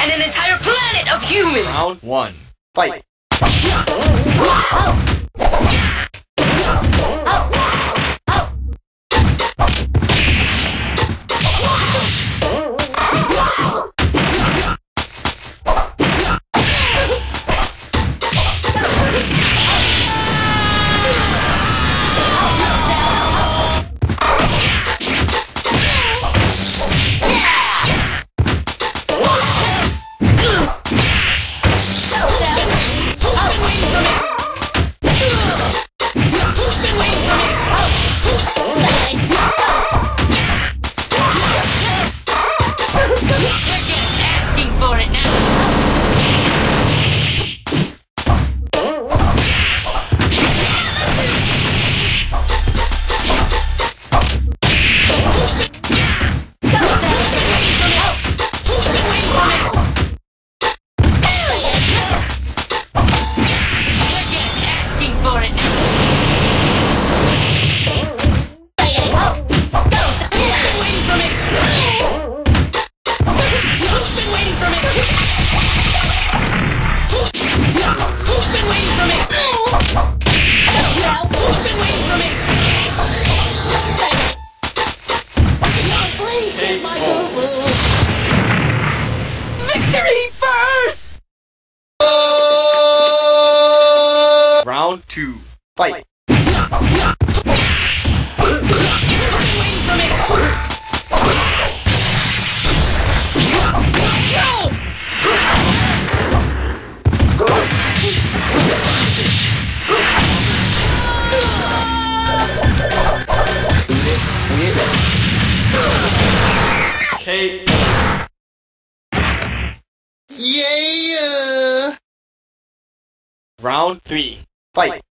and an entire planet of humans. Round one. Fight. Fight. One two. Fight. Yeah. Yeah! Round 3. Fight!